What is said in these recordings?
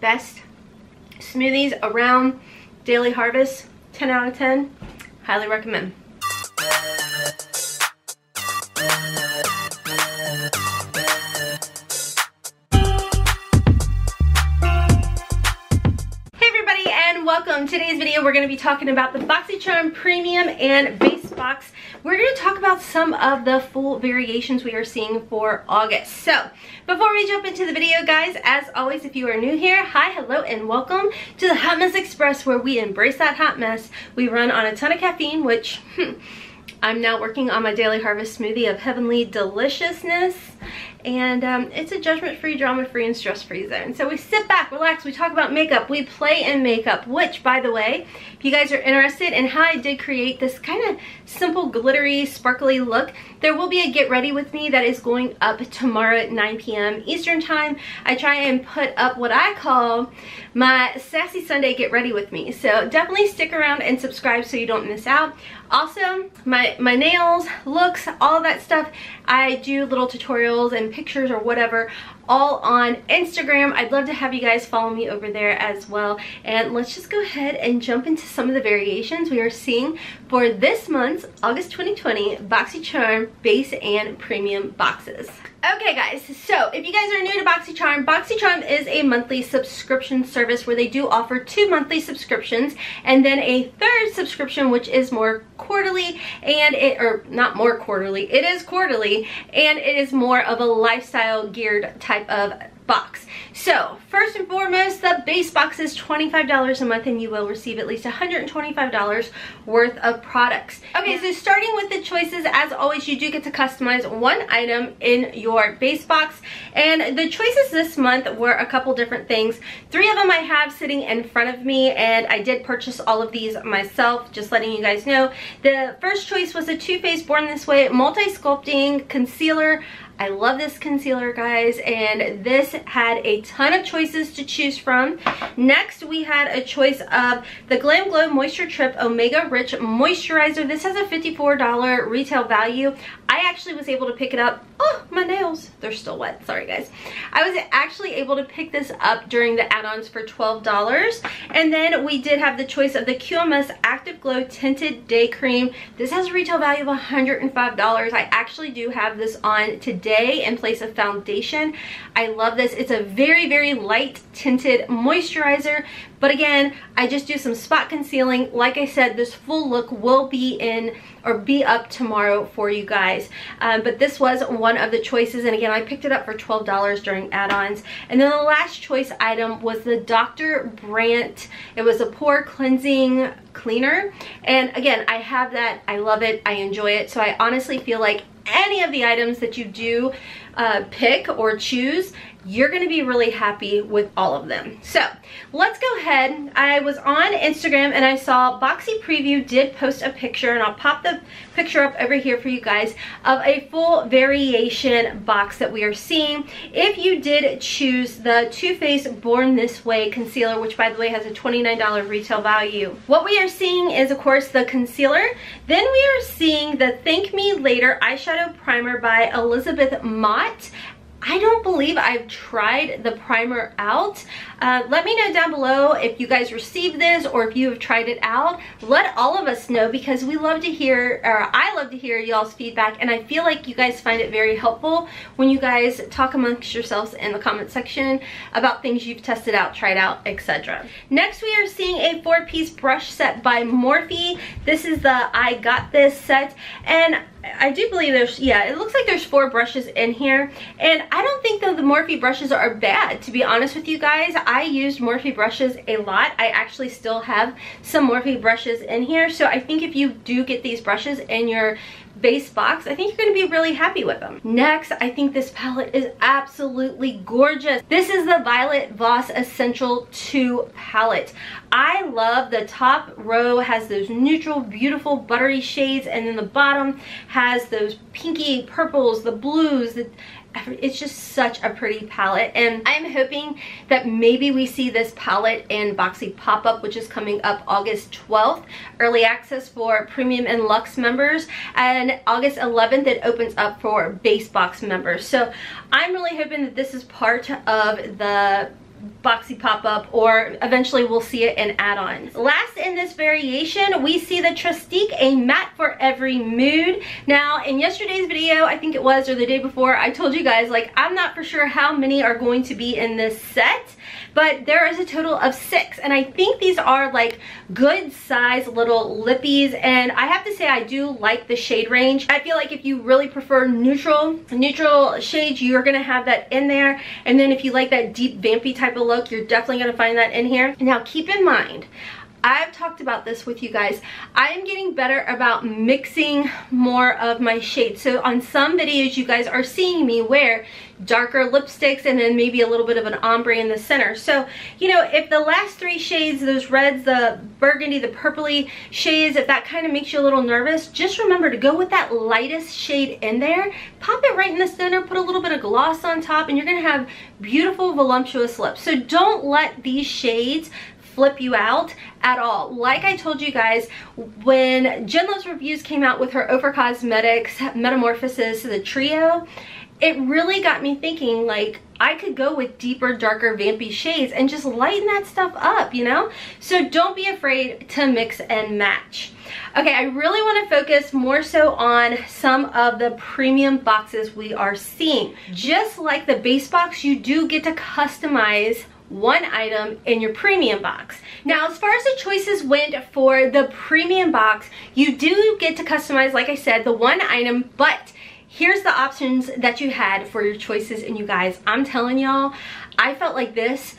best smoothies around Daily Harvest. 10 out of 10. Highly recommend. Today's video we're going to be talking about the BoxyCharm Premium and Base Box. We're going to talk about some of the full variations we are seeing for August. So before we jump into the video guys, as always if you are new here, hi, hello, and welcome to the Hot Mess Express where we embrace that hot mess. We run on a ton of caffeine which... Hmm, I'm now working on my Daily Harvest smoothie of heavenly deliciousness and um, it's a judgment-free, drama-free, and stress-free zone. So we sit back, relax, we talk about makeup, we play in makeup, which, by the way, if you guys are interested in how I did create this kind of simple, glittery, sparkly look, there will be a get ready with me that is going up tomorrow at 9 p.m. Eastern time. I try and put up what I call my Sassy Sunday get ready with me. So definitely stick around and subscribe so you don't miss out. Also, my, my nails, looks, all that stuff, I do little tutorials and pictures or whatever all on Instagram. I'd love to have you guys follow me over there as well. And let's just go ahead and jump into some of the variations we are seeing for this month's August 2020 BoxyCharm Base and Premium boxes. Okay guys, so if you guys are new to BoxyCharm, BoxyCharm is a monthly subscription service where they do offer two monthly subscriptions and then a third subscription which is more quarterly and it, or not more quarterly, it is quarterly and it is more of a lifestyle geared type of box. So first and foremost, the base box is $25 a month and you will receive at least $125 worth of products. Okay, so starting with the choices, as always, you do get to customize one item in your base box. And the choices this month were a couple different things. Three of them I have sitting in front of me and I did purchase all of these myself, just letting you guys know. The first choice was a Too Faced Born This Way Multi-Sculpting Concealer I love this concealer, guys, and this had a ton of choices to choose from. Next, we had a choice of the Glam Glow Moisture Trip Omega Rich Moisturizer. This has a $54 retail value. I actually was able to pick it up. Oh, my nails. They're still wet. Sorry, guys. I was actually able to pick this up during the add-ons for $12. And then we did have the choice of the QMS Active Glow Tinted Day Cream. This has a retail value of $105. I actually do have this on today in place of foundation. I love this. It's a very, very light tinted moisturizer. But again, I just do some spot concealing. Like I said, this full look will be in or be up tomorrow for you guys. Um, but this was one of the choices. And again, I picked it up for $12 during add-ons. And then the last choice item was the Dr. Brandt. It was a pore cleansing cleaner. And again, I have that. I love it. I enjoy it. So I honestly feel like any of the items that you do uh, pick or choose, you're gonna be really happy with all of them. So let's go ahead. I was on Instagram and I saw Boxy Preview did post a picture and I'll pop the picture up over here for you guys of a full variation box that we are seeing. If you did choose the Too Faced Born This Way concealer, which by the way has a $29 retail value. What we are seeing is of course the concealer. Then we are seeing the Thank Me Later eyeshadow primer by Elizabeth Mott I don't believe I've tried the primer out. Uh, let me know down below if you guys received this or if you have tried it out. Let all of us know because we love to hear, or I love to hear y'all's feedback and I feel like you guys find it very helpful when you guys talk amongst yourselves in the comment section about things you've tested out, tried out, etc. Next we are seeing a four-piece brush set by Morphe. This is the I Got This set and I do believe there's, yeah, it looks like there's four brushes in here. And I don't think that the Morphe brushes are bad, to be honest with you guys. I used Morphe brushes a lot. I actually still have some Morphe brushes in here. So I think if you do get these brushes in your base box, I think you're to be really happy with them. Next, I think this palette is absolutely gorgeous. This is the Violet Voss Essential 2 palette. I love the top row has those neutral, beautiful, buttery shades, and then the bottom has those pinky purples, the blues, the, it's just such a pretty palette and I'm hoping that maybe we see this palette in Boxy Pop-Up which is coming up August 12th early access for premium and luxe members and August 11th it opens up for base box members. So I'm really hoping that this is part of the boxy pop-up or eventually we'll see it in add-ons. Last in this variation, we see the Trestique, a matte for every mood. Now, in yesterday's video, I think it was, or the day before, I told you guys, like, I'm not for sure how many are going to be in this set, but there is a total of six. And I think these are like good size little lippies. And I have to say, I do like the shade range. I feel like if you really prefer neutral, neutral shades, you're gonna have that in there. And then if you like that deep vampy type of look, you're definitely gonna find that in here. Now keep in mind, I've talked about this with you guys. I am getting better about mixing more of my shades. So on some videos, you guys are seeing me wear darker lipsticks and then maybe a little bit of an ombre in the center. So, you know, if the last three shades, those reds, the burgundy, the purpley shades, if that kind of makes you a little nervous, just remember to go with that lightest shade in there, pop it right in the center, put a little bit of gloss on top, and you're gonna have beautiful, voluptuous lips. So don't let these shades flip you out at all. Like I told you guys, when Jen Reviews came out with her Ofra Cosmetics Metamorphosis, the trio, it really got me thinking like I could go with deeper, darker, vampy shades and just lighten that stuff up, you know? So don't be afraid to mix and match. Okay, I really want to focus more so on some of the premium boxes we are seeing. Just like the base box, you do get to customize one item in your premium box. Now, as far as the choices went for the premium box, you do get to customize, like I said, the one item, but here's the options that you had for your choices. And you guys, I'm telling y'all, I felt like this.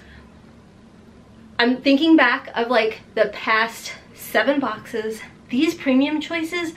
I'm thinking back of like the past seven boxes. These premium choices,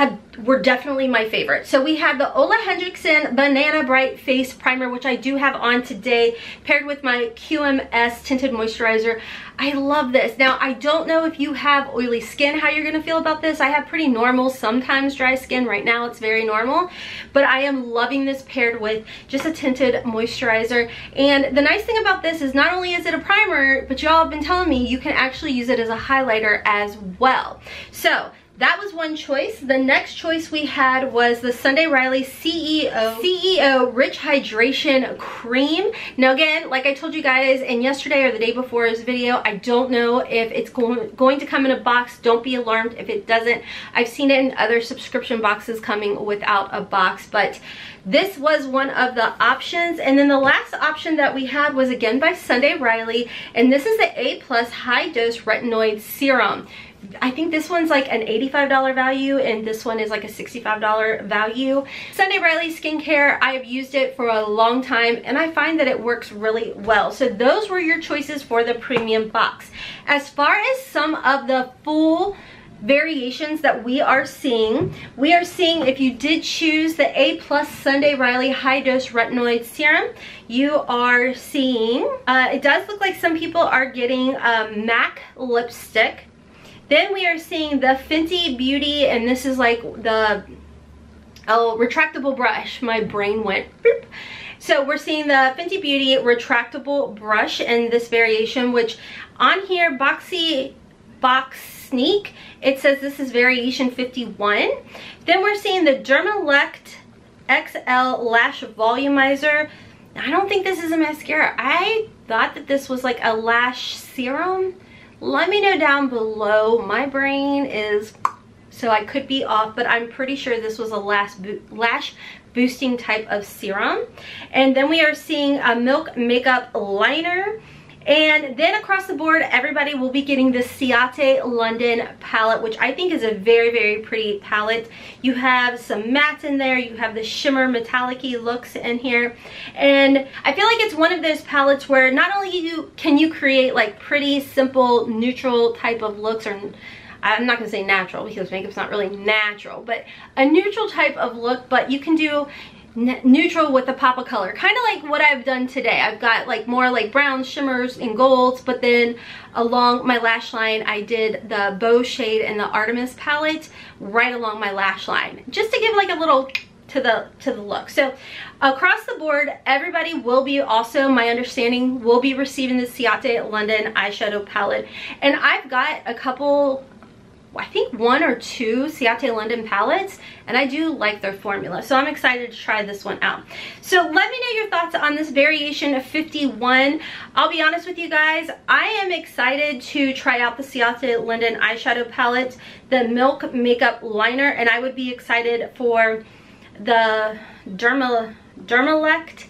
had were definitely my favorite. So we have the Ole Henriksen Banana Bright Face Primer, which I do have on today, paired with my QMS Tinted Moisturizer. I love this. Now, I don't know if you have oily skin, how you're gonna feel about this. I have pretty normal, sometimes dry skin. Right now, it's very normal. But I am loving this paired with just a tinted moisturizer. And the nice thing about this is not only is it a primer, but y'all have been telling me you can actually use it as a highlighter as well. So, that was one choice. The next choice we had was the Sunday Riley CEO CEO Rich Hydration Cream. Now again, like I told you guys in yesterday or the day before's video, I don't know if it's going, going to come in a box. Don't be alarmed if it doesn't. I've seen it in other subscription boxes coming without a box, but this was one of the options. And then the last option that we had was again by Sunday Riley, and this is the A Plus High Dose Retinoid Serum. I think this one's like an $85 value and this one is like a $65 value. Sunday Riley Skincare, I have used it for a long time and I find that it works really well. So those were your choices for the premium box. As far as some of the full variations that we are seeing. We are seeing if you did choose the A Plus Sunday Riley High Dose Retinoid Serum, you are seeing, uh, it does look like some people are getting a MAC lipstick. Then we are seeing the Fenty Beauty, and this is like the oh, retractable brush. My brain went boop. So we're seeing the Fenty Beauty retractable brush in this variation, which on here, Boxy Box Sneak, it says this is variation 51. Then we're seeing the Dermelect XL Lash Volumizer. I don't think this is a mascara. I thought that this was like a lash serum let me know down below. My brain is, so I could be off, but I'm pretty sure this was a last bo lash boosting type of serum. And then we are seeing a Milk Makeup Liner. And then across the board, everybody will be getting the Ciate London palette, which I think is a very, very pretty palette. You have some mattes in there. You have the shimmer metallic looks in here. And I feel like it's one of those palettes where not only you can you create like pretty, simple, neutral type of looks or I'm not gonna say natural because makeup's not really natural, but a neutral type of look, but you can do neutral with a pop of color. Kind of like what I've done today. I've got like more like browns shimmers and golds but then along my lash line I did the bow shade and the Artemis palette right along my lash line just to give like a little to the to the look. So across the board everybody will be also my understanding will be receiving the Ciate London eyeshadow palette. And I've got a couple I think one or two Ciate London palettes and I do like their formula. So I'm excited to try this one out. So let me know your thoughts on this variation of 51. I'll be honest with you guys, I am excited to try out the Ciate London eyeshadow palette, the Milk Makeup Liner, and I would be excited for the Derma, Dermelect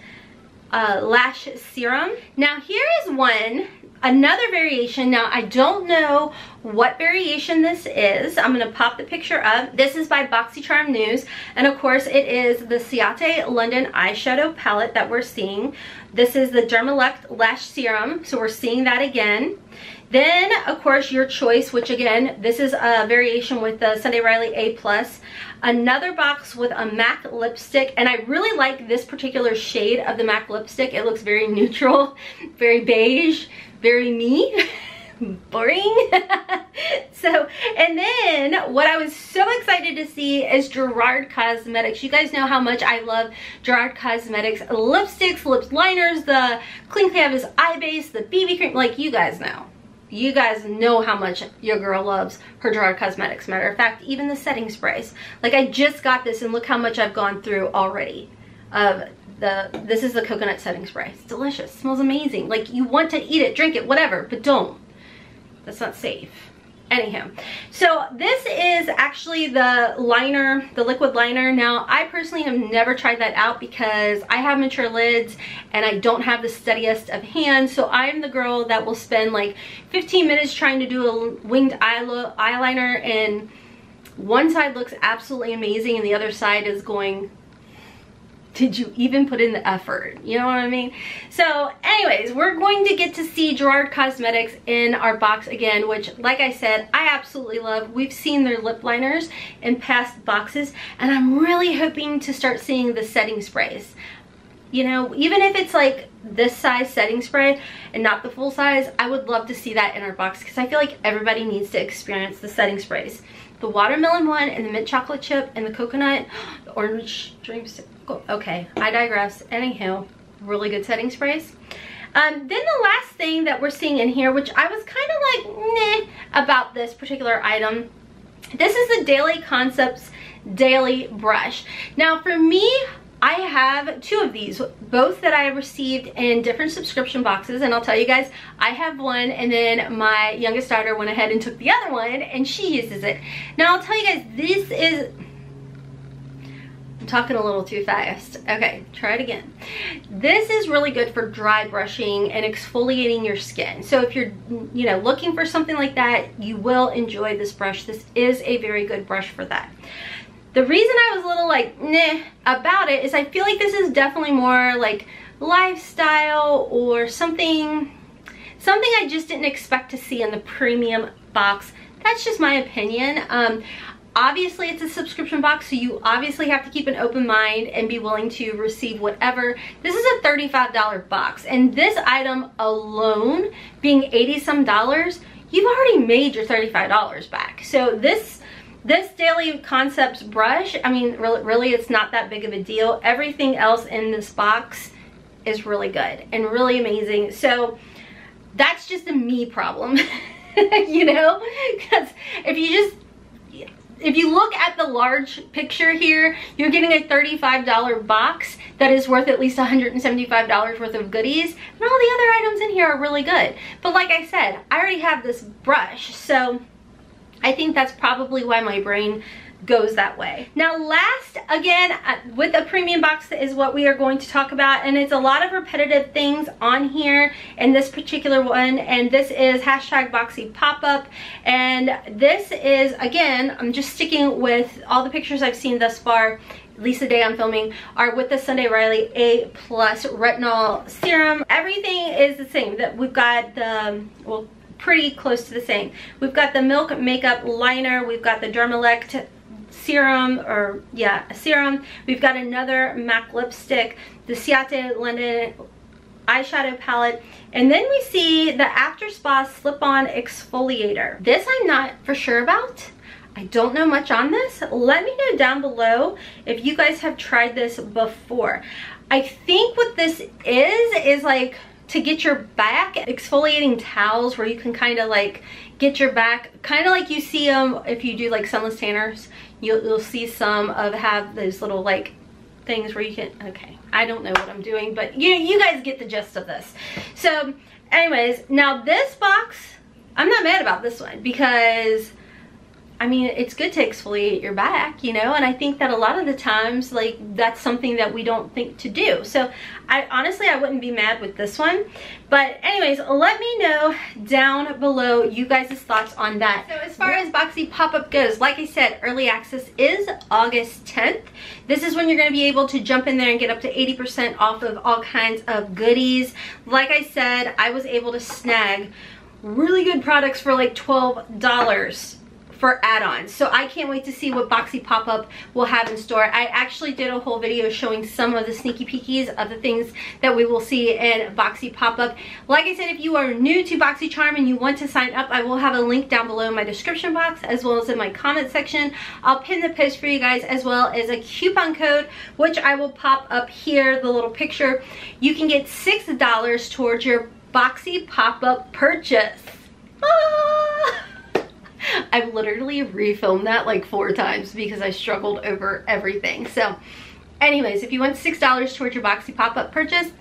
uh, Lash Serum. Now here is one another variation. Now i don't know what variation this is. I'm going to pop the picture up. This is by boxycharm news and of course it is the ciate london eyeshadow palette that we're seeing. This is the dermelect lash serum so we're seeing that again. Then of course your choice which again this is a variation with the sunday riley a plus. Another box with a MAC lipstick and I really like this particular shade of the MAC lipstick. It looks very neutral, very beige, very me. boring so and then what i was so excited to see is gerard cosmetics you guys know how much i love gerard cosmetics lipsticks lip liners the clean canvas eye base the bb cream like you guys know you guys know how much your girl loves her Gerard Cosmetics. Matter of fact, even the setting sprays. Like I just got this and look how much I've gone through already of the, this is the coconut setting spray. It's delicious, smells amazing. Like you want to eat it, drink it, whatever, but don't. That's not safe. Anyhow, so this is actually the liner, the liquid liner. Now, I personally have never tried that out because I have mature lids and I don't have the steadiest of hands. So I'm the girl that will spend like 15 minutes trying to do a winged eyeliner and one side looks absolutely amazing and the other side is going did you even put in the effort? You know what I mean? So anyways, we're going to get to see Gerard Cosmetics in our box again, which like I said, I absolutely love. We've seen their lip liners in past boxes and I'm really hoping to start seeing the setting sprays. You know, even if it's like this size setting spray and not the full size, I would love to see that in our box because I feel like everybody needs to experience the setting sprays. The watermelon one and the mint chocolate chip and the coconut, the orange okay, I digress. Anyhow, really good setting sprays. Um, then the last thing that we're seeing in here, which I was kind of like, meh, about this particular item. This is the Daily Concepts Daily Brush. Now for me, I have two of these, both that I received in different subscription boxes. And I'll tell you guys, I have one and then my youngest daughter went ahead and took the other one and she uses it. Now I'll tell you guys, this is talking a little too fast. Okay, try it again. This is really good for dry brushing and exfoliating your skin. So if you're, you know, looking for something like that, you will enjoy this brush. This is a very good brush for that. The reason I was a little like, nah, about it is I feel like this is definitely more like lifestyle or something, something I just didn't expect to see in the premium box. That's just my opinion. Um, Obviously, it's a subscription box, so you obviously have to keep an open mind and be willing to receive whatever. This is a $35 box, and this item alone, being 80 some dollars, you've already made your $35 back. So this this Daily Concepts brush, I mean, really, really, it's not that big of a deal. Everything else in this box is really good and really amazing. So that's just a me problem, you know? Because if you just if you look at the large picture here, you're getting a $35 box that is worth at least $175 worth of goodies. And all the other items in here are really good. But like I said, I already have this brush. So I think that's probably why my brain goes that way. Now last, again, uh, with a premium box is what we are going to talk about and it's a lot of repetitive things on here in this particular one and this is hashtag boxy pop-up and this is, again, I'm just sticking with all the pictures I've seen thus far the day I'm filming, are with the Sunday Riley A Plus Retinol Serum. Everything is the same. That We've got the, well, pretty close to the same. We've got the Milk Makeup Liner. We've got the Dermelect serum or yeah a serum we've got another mac lipstick the ciate london eyeshadow palette and then we see the after spa slip-on exfoliator this i'm not for sure about I don't know much on this. Let me know down below if you guys have tried this before. I think what this is, is like to get your back exfoliating towels where you can kind of like get your back kind of like you see them if you do like sunless tanners. You'll, you'll see some of have those little like things where you can okay i don't know what i'm doing but you you guys get the gist of this. So anyways now this box i'm not mad about this one because I mean, it's good to exfoliate your back, you know, and I think that a lot of the times, like, that's something that we don't think to do. So, I honestly, I wouldn't be mad with this one. But anyways, let me know down below you guys' thoughts on that. So, as far as Boxy Pop-Up goes, like I said, early access is August 10th. This is when you're going to be able to jump in there and get up to 80% off of all kinds of goodies. Like I said, I was able to snag really good products for like $12 for add-ons. So I can't wait to see what Boxy Pop-Up will have in store. I actually did a whole video showing some of the sneaky peekies of the things that we will see in Boxy Pop-Up. Like I said, if you are new to BoxyCharm and you want to sign up, I will have a link down below in my description box as well as in my comment section. I'll pin the post for you guys as well as a coupon code, which I will pop up here, the little picture. You can get $6 towards your Boxy Pop-Up purchase. I've literally refilmed that like four times because I struggled over everything. So anyways, if you want $6 towards your Boxy pop-up purchase,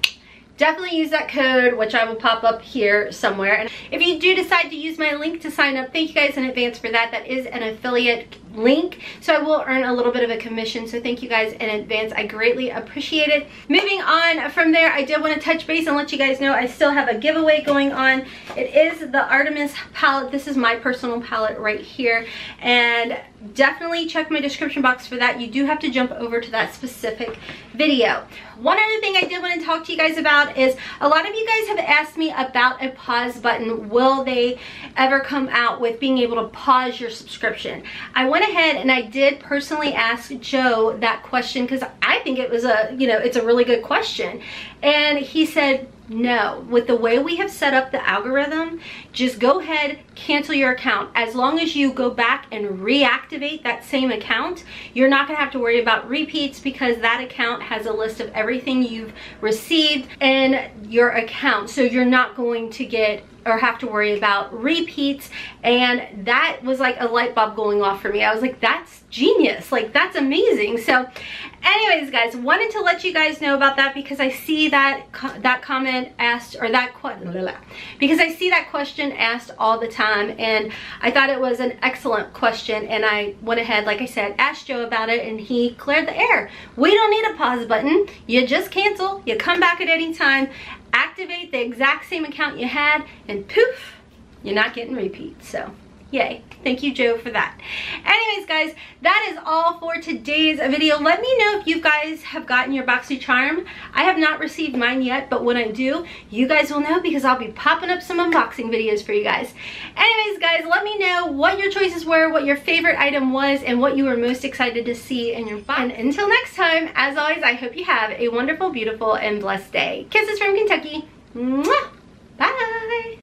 definitely use that code which I will pop up here somewhere and if you do decide to use my link to sign up thank you guys in advance for that that is an affiliate link. So I will earn a little bit of a commission so thank you guys in advance. I greatly appreciate it. Moving on from there I did want to touch base and let you guys know I still have a giveaway going on. It is the Artemis palette. This is my personal palette right here. And definitely check my description box for that. You do have to jump over to that specific video. One other thing I did want to talk to you guys about is a lot of you guys have asked me about a pause button. Will they ever come out with being able to pause your subscription? I went ahead and I did personally ask Joe that question because I think it was a, you know, it's a really good question. And he said, no, with the way we have set up the algorithm, just go ahead, cancel your account. As long as you go back and reactivate that same account, you're not gonna have to worry about repeats because that account has a list of everything you've received in your account. So you're not going to get or have to worry about repeats and that was like a light bulb going off for me. I was like that's genius. Like that's amazing. So anyways guys wanted to let you guys know about that because i see that that comment asked or that because i see that question asked all the time and i thought it was an excellent question and i went ahead like i said asked joe about it and he cleared the air. We don't need a pause button. You just cancel. You come back at any time activate the exact same account you had and poof, you're not getting repeats. So yay. Thank you joe for that. Anyways guys that is all for today's video. Let me know if you guys have gotten your boxycharm i have not received mine yet but when i do you guys will know because i'll be popping up some unboxing videos for you guys. Anyways guys let me know what your choices were what your favorite item was and what you were most excited to see in your and until next time as always i hope you have a wonderful beautiful and blessed day. Kisses from kentucky. Mwah! bye